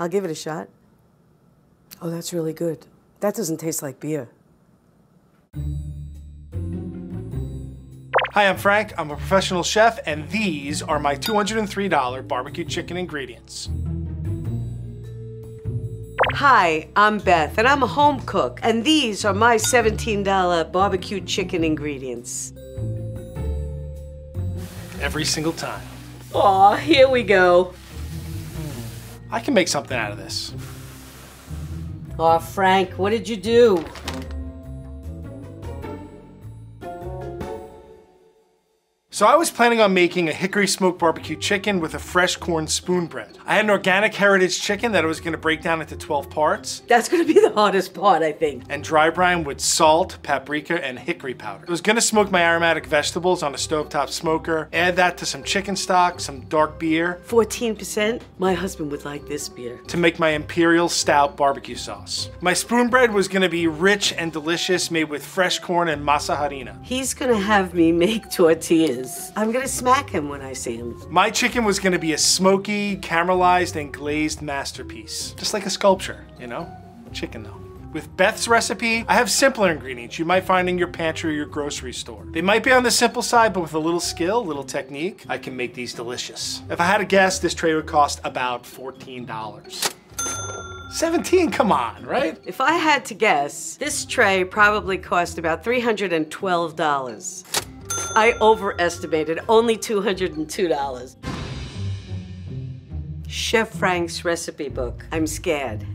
I'll give it a shot. Oh, that's really good. That doesn't taste like beer. Hi, I'm Frank. I'm a professional chef, and these are my $203 barbecue chicken ingredients. Hi, I'm Beth, and I'm a home cook, and these are my $17 barbecue chicken ingredients. Every single time. Aw, here we go. I can make something out of this. Aw, Frank, what did you do? So I was planning on making a hickory smoked barbecue chicken with a fresh corn spoon bread. I had an organic heritage chicken that I was gonna break down into 12 parts That's gonna be the hardest part, I think. and dry brine with salt, paprika, and hickory powder. I was gonna smoke my aromatic vegetables on a stovetop smoker, add that to some chicken stock, some dark beer 14%? My husband would like this beer. to make my imperial stout barbecue sauce. My spoon bread was gonna be rich and delicious, made with fresh corn and masa harina. He's gonna have me make tortillas. I'm gonna smack him when I see him. My chicken was gonna be a smoky, caramelized, and glazed masterpiece. Just like a sculpture, you know? Chicken though. With Beth's recipe, I have simpler ingredients you might find in your pantry or your grocery store. They might be on the simple side, but with a little skill, little technique, I can make these delicious. If I had to guess, this tray would cost about $14. 17, come on, right? If I had to guess, this tray probably cost about $312. I overestimated, only $202. Chef Frank's recipe book. I'm scared.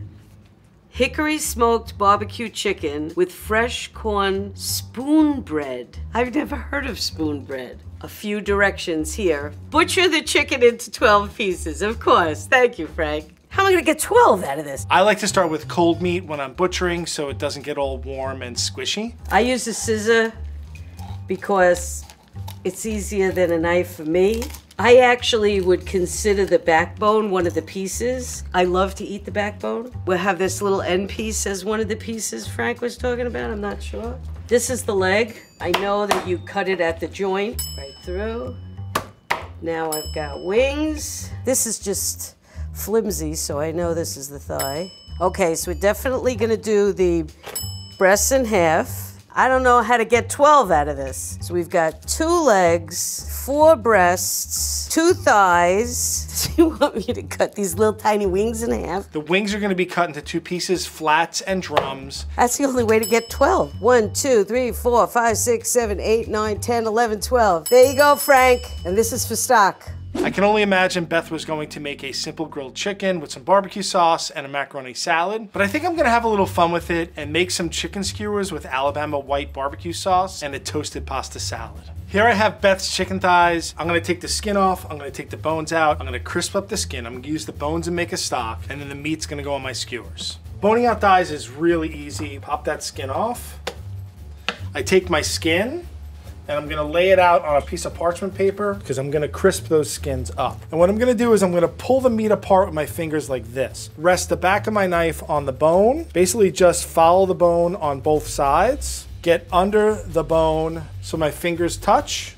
Hickory smoked barbecue chicken with fresh corn spoon bread. I've never heard of spoon bread. A few directions here. Butcher the chicken into 12 pieces, of course. Thank you, Frank. How am I gonna get 12 out of this? I like to start with cold meat when I'm butchering so it doesn't get all warm and squishy. I use a scissor because it's easier than a knife for me. I actually would consider the backbone one of the pieces. I love to eat the backbone. We'll have this little end piece as one of the pieces Frank was talking about. I'm not sure. This is the leg. I know that you cut it at the joint right through. Now I've got wings. This is just flimsy, so I know this is the thigh. Okay, so we're definitely gonna do the breasts in half. I don't know how to get 12 out of this. So we've got two legs, four breasts, two thighs. Do you want me to cut these little tiny wings in half? The wings are gonna be cut into two pieces, flats and drums. That's the only way to get 12. 1, 2, 3, 4, 5, 6, 7, 8, 9, 10, 11, 12. There you go, Frank. And this is for stock. I can only imagine Beth was going to make a simple grilled chicken with some barbecue sauce and a macaroni salad, but I think I'm gonna have a little fun with it and make some chicken skewers with Alabama white barbecue sauce and a toasted pasta salad. Here I have Beth's chicken thighs. I'm gonna take the skin off, I'm gonna take the bones out, I'm gonna crisp up the skin, I'm gonna use the bones and make a stock, and then the meat's gonna go on my skewers. Boning out thighs is really easy. Pop that skin off. I take my skin, and I'm gonna lay it out on a piece of parchment paper because I'm gonna crisp those skins up. And what I'm gonna do is I'm gonna pull the meat apart with my fingers like this. Rest the back of my knife on the bone. Basically just follow the bone on both sides. Get under the bone so my fingers touch.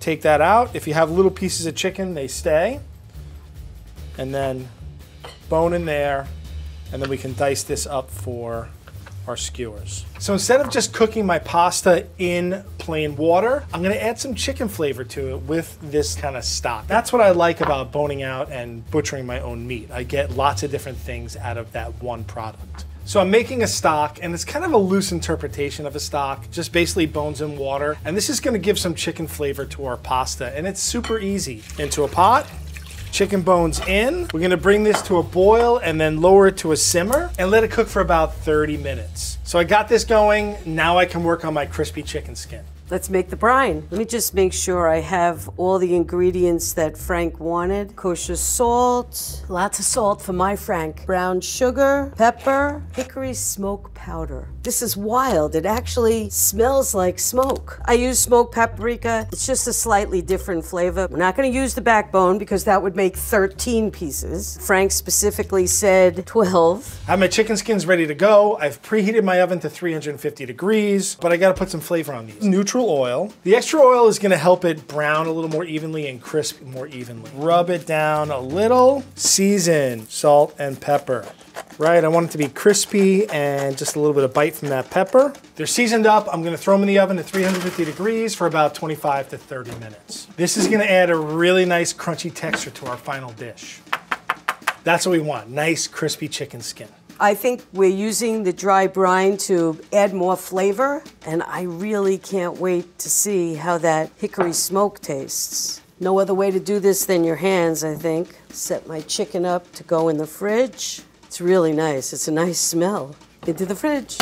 Take that out. If you have little pieces of chicken, they stay. And then bone in there. And then we can dice this up for our skewers. So instead of just cooking my pasta in plain water, I'm gonna add some chicken flavor to it with this kind of stock. That's what I like about boning out and butchering my own meat. I get lots of different things out of that one product. So I'm making a stock, and it's kind of a loose interpretation of a stock, just basically bones and water. And this is gonna give some chicken flavor to our pasta, and it's super easy. Into a pot, chicken bones in. We're gonna bring this to a boil and then lower it to a simmer and let it cook for about 30 minutes. So I got this going, now I can work on my crispy chicken skin. Let's make the brine. Let me just make sure I have all the ingredients that Frank wanted. Kosher salt, lots of salt for my Frank. Brown sugar, pepper, hickory smoke powder. This is wild. It actually smells like smoke. I use smoked paprika. It's just a slightly different flavor. We're not gonna use the backbone because that would make 13 pieces. Frank specifically said 12. I have my chicken skins ready to go. I've preheated my oven to 350 degrees, but I gotta put some flavor on these. Neutral oil. The extra oil is gonna help it brown a little more evenly and crisp more evenly. Rub it down a little. Season, salt and pepper. Right, I want it to be crispy and just a little bit of bite from that pepper. They're seasoned up. I'm gonna throw them in the oven at 350 degrees for about 25 to 30 minutes. This is gonna add a really nice crunchy texture to our final dish. That's what we want, nice crispy chicken skin. I think we're using the dry brine to add more flavor, and I really can't wait to see how that hickory smoke tastes. No other way to do this than your hands, I think. Set my chicken up to go in the fridge. It's really nice. It's a nice smell. Into the fridge.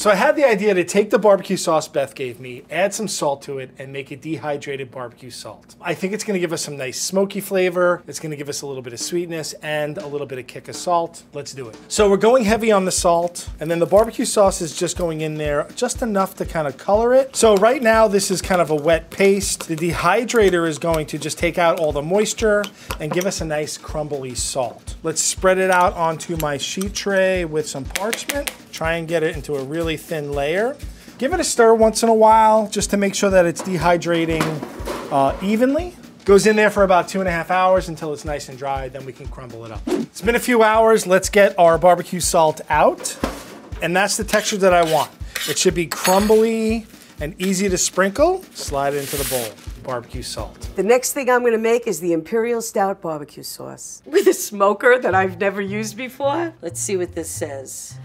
So I had the idea to take the barbecue sauce Beth gave me, add some salt to it, and make a dehydrated barbecue salt. I think it's gonna give us some nice smoky flavor. It's gonna give us a little bit of sweetness and a little bit of kick of salt. Let's do it. So we're going heavy on the salt, and then the barbecue sauce is just going in there just enough to kind of color it. So right now, this is kind of a wet paste. The dehydrator is going to just take out all the moisture and give us a nice crumbly salt. Let's spread it out onto my sheet tray with some parchment. Try and get it into a really thin layer. Give it a stir once in a while just to make sure that it's dehydrating uh, evenly. Goes in there for about two and a half hours until it's nice and dry, then we can crumble it up. It's been a few hours, let's get our barbecue salt out. And that's the texture that I want. It should be crumbly and easy to sprinkle. Slide it into the bowl, barbecue salt. The next thing I'm gonna make is the Imperial Stout barbecue sauce with a smoker that I've never used before. Let's see what this says.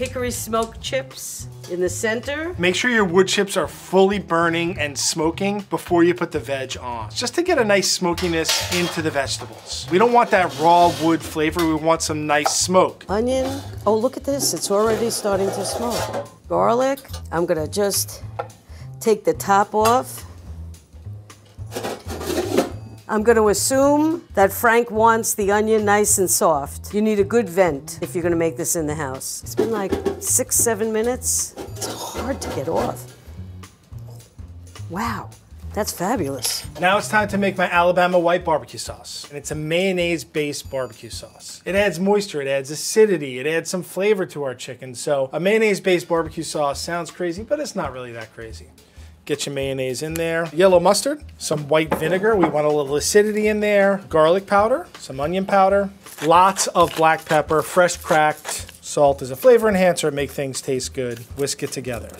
Hickory smoked chips in the center. Make sure your wood chips are fully burning and smoking before you put the veg on, just to get a nice smokiness into the vegetables. We don't want that raw wood flavor, we want some nice smoke. Onion. Oh, look at this. It's already starting to smoke. Garlic. I'm gonna just take the top off. I'm going to assume that Frank wants the onion nice and soft. You need a good vent if you're going to make this in the house. It's been like six, seven minutes. It's hard to get off. Wow, that's fabulous. Now it's time to make my Alabama white barbecue sauce. And it's a mayonnaise based barbecue sauce. It adds moisture, it adds acidity, it adds some flavor to our chicken. So a mayonnaise based barbecue sauce sounds crazy, but it's not really that crazy. Get your mayonnaise in there. Yellow mustard, some white vinegar. We want a little acidity in there. Garlic powder, some onion powder, lots of black pepper, fresh cracked. Salt is a flavor enhancer, make things taste good. Whisk it together.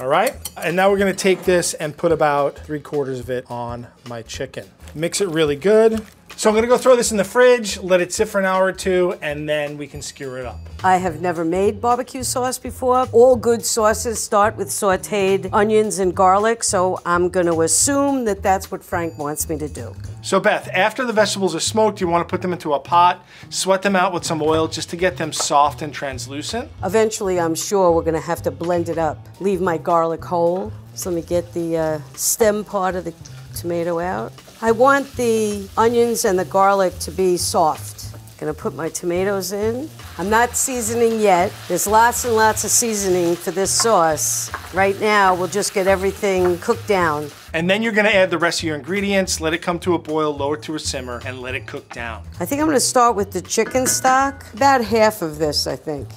All right, and now we're gonna take this and put about three quarters of it on my chicken. Mix it really good. So I'm gonna go throw this in the fridge, let it sit for an hour or two, and then we can skewer it up. I have never made barbecue sauce before. All good sauces start with sauteed onions and garlic, so I'm going to assume that that's what Frank wants me to do. So Beth, after the vegetables are smoked, you wanna put them into a pot, sweat them out with some oil just to get them soft and translucent. Eventually, I'm sure we're going to have to blend it up. Leave my garlic whole. So let me get the uh, stem part of the tomato out. I want the onions and the garlic to be soft. I'm Gonna put my tomatoes in. I'm not seasoning yet. There's lots and lots of seasoning for this sauce. Right now, we'll just get everything cooked down. And then you're gonna add the rest of your ingredients, let it come to a boil, lower to a simmer, and let it cook down. I think I'm gonna start with the chicken stock. About half of this, I think.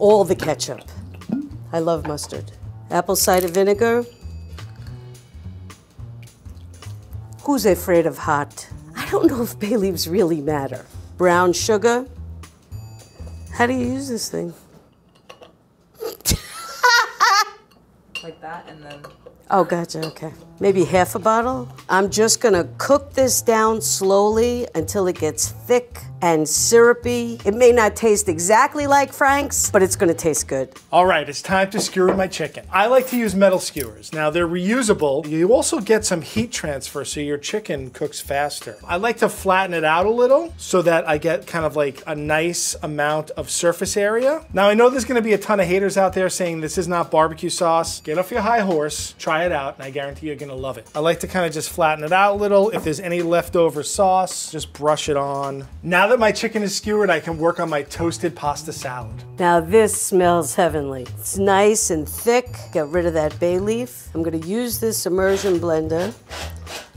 All the ketchup. I love mustard. Apple cider vinegar. Who's afraid of hot? I don't know if bay leaves really matter. Brown sugar. How do you use this thing? like that, and then Oh, gotcha. Okay. Maybe half a bottle. I'm just to cook this down slowly until it gets thick and syrupy. It may not taste exactly like Frank's, but it's to taste good. All right, it's time to skewer my chicken. I like to use metal skewers. Now they're reusable. You also get some heat transfer so your chicken cooks faster. I like to flatten it out a little so that I get kind of like a nice amount of surface area. Now I know there's gonna be a ton of haters out there saying this is not barbecue sauce. Get off your high horse, try it out, and I guarantee you're gonna love it. I like to kind of just flatten it out a little. If there's any leftover sauce, just brush it on. Now that my chicken is skewered, I can work on my toasted pasta salad. Now this smells heavenly. It's nice and thick. Get rid of that bay leaf. I'm gonna use this immersion blender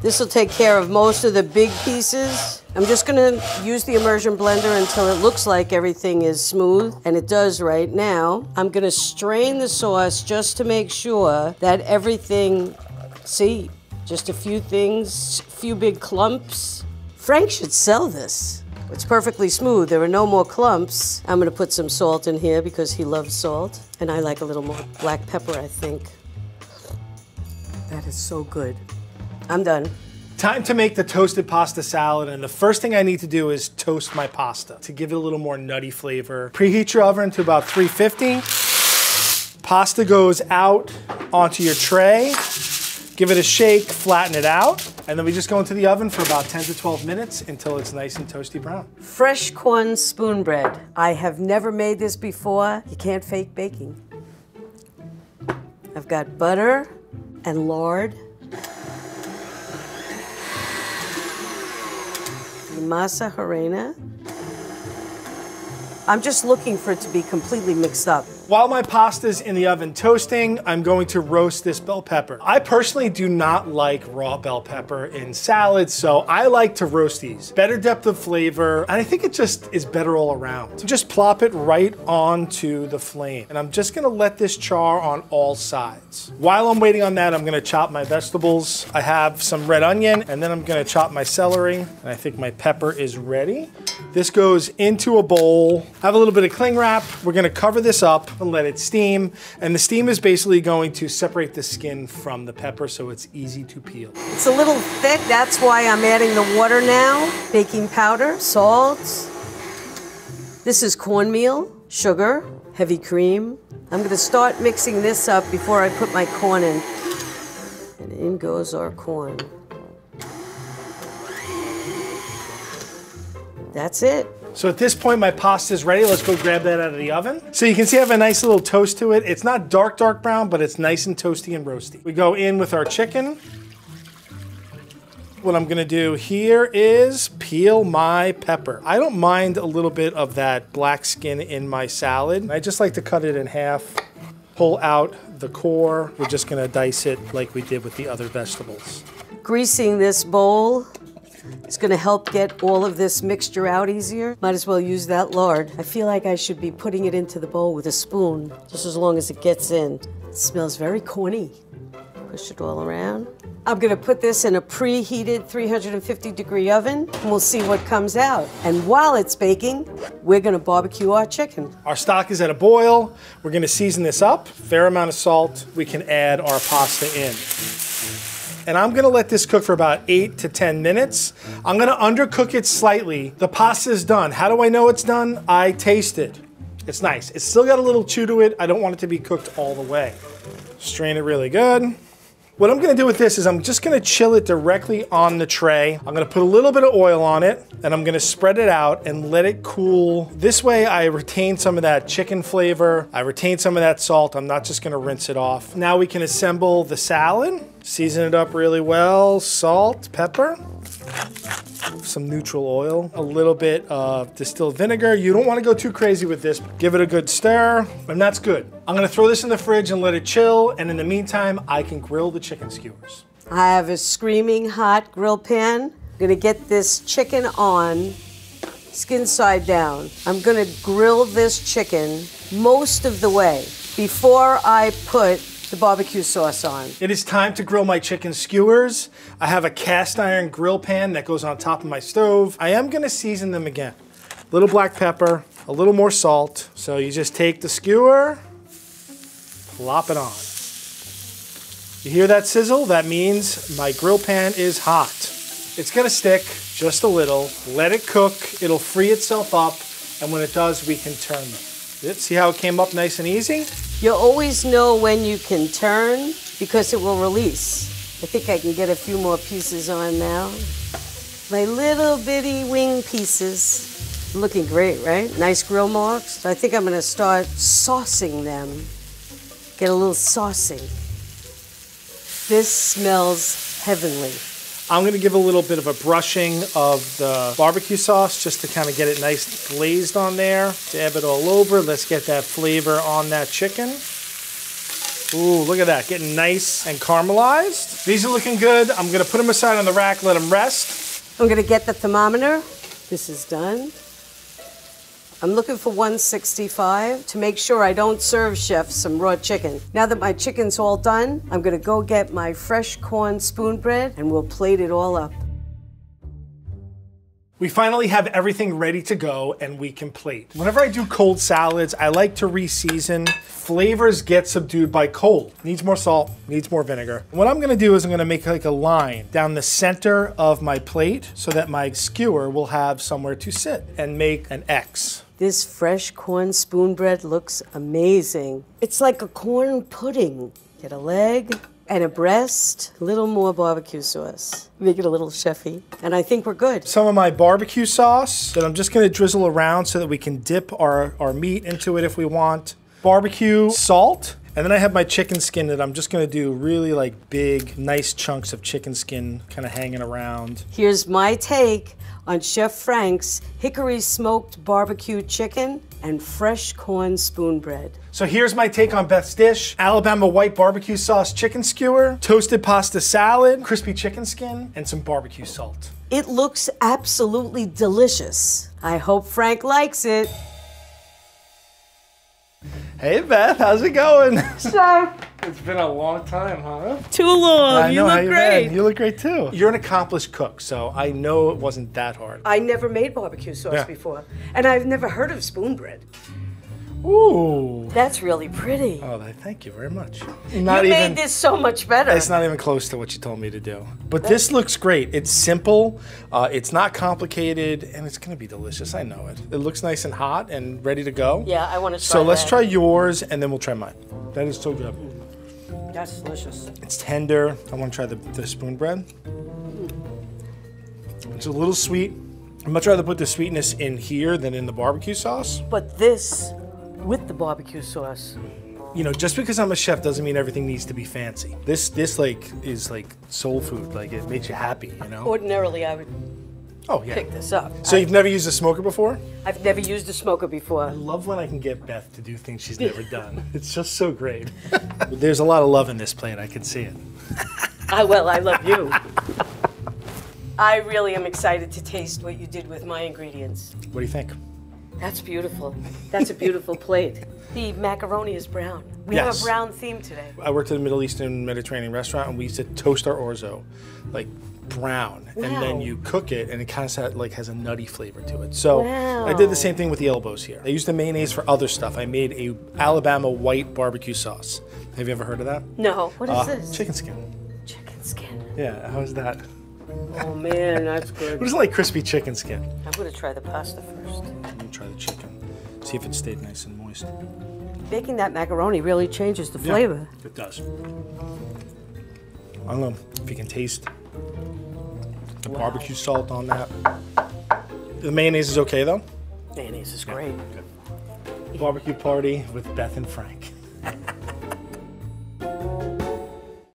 This will take care of most of the big pieces. I'm just gonna use the immersion blender until it looks like everything is smooth, and it does right now. I'm gonna strain the sauce just to make sure that everything, see, just a few things, few big clumps. Frank should sell this. It's perfectly smooth. There are no more clumps. I'm gonna put some salt in here because he loves salt, and I like a little more black pepper, I think. That is so good. I'm done. Time to make the toasted pasta salad, and the first thing I need to do is toast my pasta to give it a little more nutty flavor. Preheat your oven to about 350. Pasta goes out onto your tray. Give it a shake, flatten it out, and then we just go into the oven for about 10 to 12 minutes until it's nice and toasty brown. Fresh corn spoon bread. I have never made this before. You can't fake baking. I've got butter and lard. Masa harina. I'm just looking for it to be completely mixed up. While my pasta's in the oven toasting, I'm going to roast this bell pepper. I personally do not like raw bell pepper in salads, so I like to roast these. Better depth of flavor, and I think it just is better all around. So just plop it right onto the flame, and I'm just gonna let this char on all sides. While I'm waiting on that, I'm gonna chop my vegetables. I have some red onion, and then I'm gonna chop my celery, and I think my pepper is ready. This goes into a bowl. Have a little bit of cling wrap. We're gonna cover this up and let it steam. And the steam is basically going to separate the skin from the pepper so it's easy to peel. It's a little thick, that's why I'm adding the water now. Baking powder, salt. This is cornmeal, sugar, heavy cream. I'm gonna start mixing this up before I put my corn in. And in goes our corn. That's it. So at this point, my pasta is ready. Let's go grab that out of the oven. So you can see I have a nice little toast to it. It's not dark, dark brown, but it's nice and toasty and roasty. We go in with our chicken. What I'm gonna do here is peel my pepper. I don't mind a little bit of that black skin in my salad. I just like to cut it in half, pull out the core. We're just gonna dice it like we did with the other vegetables. Greasing this bowl it's gonna help get all of this mixture out easier. Might as well use that lard. I feel like I should be putting it into the bowl with a spoon, just as long as it gets in. It smells very corny. Push it all around. I'm gonna put this in a preheated 350 degree oven and we'll see what comes out. And while it's baking, we're gonna barbecue our chicken. Our stock is at a boil. We're gonna season this up, fair amount of salt. We can add our pasta in and I'm gonna let this cook for about eight to 10 minutes. I'm gonna undercook it slightly. The pasta is done. How do I know it's done? I taste it. It's nice. It's still got a little chew to it. I don't want it to be cooked all the way. Strain it really good. What I'm gonna do with this is I'm just gonna chill it directly on the tray. I'm gonna put a little bit of oil on it and I'm gonna spread it out and let it cool. This way I retain some of that chicken flavor. I retain some of that salt. I'm not just gonna rinse it off. Now we can assemble the salad. Season it up really well. Salt, pepper some neutral oil, a little bit of distilled vinegar. You don't want to go too crazy with this. Give it a good stir, and that's good. I'm gonna throw this in the fridge and let it chill, and in the meantime, I can grill the chicken skewers. I have a screaming hot grill pan. I'm gonna get this chicken on, skin side down. I'm gonna grill this chicken most of the way before I put the barbecue sauce on. It is time to grill my chicken skewers. I have a cast iron grill pan that goes on top of my stove. I am gonna season them again. A little black pepper, a little more salt. So you just take the skewer, plop it on. You hear that sizzle? That means my grill pan is hot. It's gonna stick just a little. Let it cook. It'll free itself up. And when it does, we can turn them. See how it came up nice and easy? You always know when you can turn because it will release. I think I can get a few more pieces on now. My little bitty wing pieces. Looking great, right? Nice grill marks. I think I'm gonna start saucing them. Get a little saucing. This smells heavenly. I'm gonna give a little bit of a brushing of the barbecue sauce just to kind of get it nice glazed on there. Dab it all over. Let's get that flavor on that chicken. Ooh, look at that, getting nice and caramelized. These are looking good. I'm gonna put them aside on the rack, let them rest. I'm gonna get the thermometer. This is done. I'm looking for 165 to make sure I don't serve chef some raw chicken. Now that my chicken's all done, I'm gonna go get my fresh corn spoon bread and we'll plate it all up. We finally have everything ready to go and we can plate. Whenever I do cold salads, I like to re-season. Flavors get subdued by cold. Needs more salt, needs more vinegar. What I'm gonna do is I'm gonna make like a line down the center of my plate so that my skewer will have somewhere to sit and make an X. This fresh corn spoon bread looks amazing. It's like a corn pudding. Get a leg and a breast, a little more barbecue sauce. Make it a little chefy. And I think we're good. Some of my barbecue sauce that I'm just gonna drizzle around so that we can dip our, our meat into it if we want. Barbecue salt. And then I have my chicken skin that I'm just gonna do really like big, nice chunks of chicken skin kind of hanging around. Here's my take on Chef Frank's hickory smoked barbecue chicken and fresh corn spoon bread. So here's my take on Beth's dish. Alabama white barbecue sauce chicken skewer, toasted pasta salad, crispy chicken skin, and some barbecue salt. It looks absolutely delicious. I hope Frank likes it. Hey Beth, how's it going? So, it's been a long time, huh? too long. I you know look you great. been. You look great too. You're an accomplished cook, so I know it wasn't that hard. I never made barbecue sauce Yeah. before, and I've never heard of spoon bread. Ooh. That's really pretty. Oh, th- thank you very much. you Not made even. this so much better. It's not even close to what you told me to do. But this looks great. It's simple. Uh, it's not complicated, and it's gonna be delicious. I know it. It looks nice and hot and ready to go. yeah, I want to try So let's that. try yours, and then we'll try mine. That is so good. That's delicious. It's tender. I want to try the, the spoon bread. It's a little sweet. I'd much rather put the sweetness in here than in the barbecue sauce. But this with the barbecue sauce. You know, just because I'm a chef doesn't mean everything needs to be fancy. This this like is like soul food. Like it makes you happy. You know. Ordinarily, I would Oh yeah. pick this up. So you've never used a smoker before? I've never used a smoker before. I love when I can get Beth to do things she's never done. It's just so great. There's a lot of love in this plate. I can see it. I ah, well, I love you. I really am excited to taste what you did with my ingredients. What do you think? That's beautiful. That's a beautiful plate. The macaroni is brown. We have a brown theme today. I worked at a Middle Eastern Mediterranean restaurant, and we used to toast our orzo, like brown, and then you cook it, and it kind of like has a nutty flavor to it. So I did the same thing with the elbows here. I used the mayonnaise for other stuff. I made a Alabama white barbecue sauce. Have you ever heard of that? No, what is Uh, this? Chicken skin. Chicken skin. Yeah, how's that? Oh man, that's good. It good. was like crispy chicken skin. I'm gonna try the pasta first. Try the chicken. See if it stayed nice and moist. Baking that macaroni really changes the Yeah, flavor. it does. I don't know if you can taste the barbecue salt on that. The mayonnaise is okay though. Mayonnaise is great. Barbecue party with Beth and Frank.